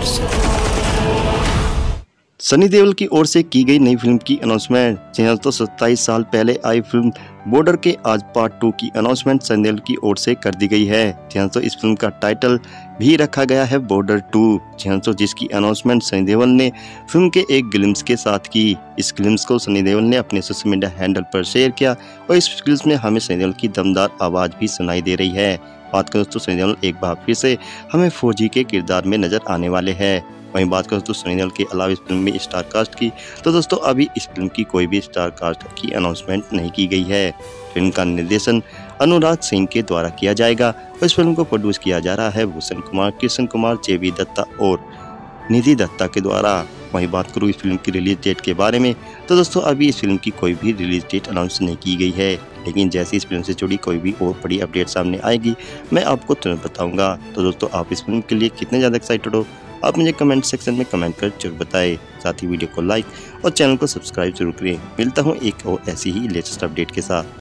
Updates Sunny Deol की ओर से की गई नई फ़िल्म की अनाउंसमेंट जी तो सत्ताईस साल पहले आई फ़िल्म बॉर्डर के आज पार्ट टू की अनाउंसमेंट सनी देओल की ओर से कर दी गई है। जी तो इस फ़िल्म का टाइटल भी रखा गया है बॉर्डर टू तो जिसकी अनाउंसमेंट सनी देवल ने, फ़िल्म के एक ग्लिम्स के साथ की। इस ग्लिम्स को सनी देवल ने अपने सोशल मीडिया हैंडल पर शेयर किया और इस ग्लिम्स में हमें सनी देवल की दमदार आवाज़ भी सुनाई दे रही है। बात करें दोस्तों सनी देवल एक बार फिर से हमें फौजी के किरदार में नज़र आने वाले हैं। वहीं बात करें दोस्तों सनी देओल के अलावा इस फ़िल्म में स्टार कास्ट की तो दोस्तों अभी इस फ़िल्म की कोई भी स्टार कास्ट की अनाउंसमेंट नहीं की गई है। फ़िल्म का निर्देशन अनुराग सिंह के द्वारा किया जाएगा। इस फ़िल्म को प्रोड्यूस किया जा रहा है भूषण कुमार कृष्ण कुमार, जेवी दत्ता और निधि दत्ता के द्वारा। वहीं बात करूँ इस फ़िल्म की रिलीज़ डेट के बारे में तो दोस्तों अभी इस फ़िल्म की कोई भी रिलीज़ डेट अनाउंस नहीं की गई है। लेकिन जैसे इस फ़िल्म से जुड़ी कोई भी और बड़ी अपडेट सामने आएगी, मैं आपको तुरंत बताऊँगा। तो दोस्तों आप इस फ़िल्म के लिए कितने ज़्यादा एक्साइटेड हो? आप मुझे कमेंट सेक्शन में कमेंट कर ज़रूर बताएँ। साथ ही वीडियो को लाइक और चैनल को सब्सक्राइब ज़रूर करें। मिलता हूँ एक और ऐसी ही लेटेस्ट अपडेट के साथ।